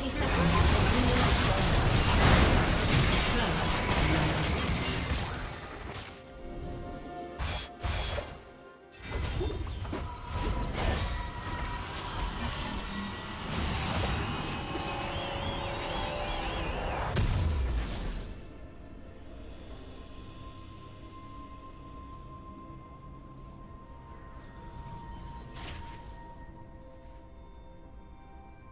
30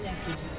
Disconnected.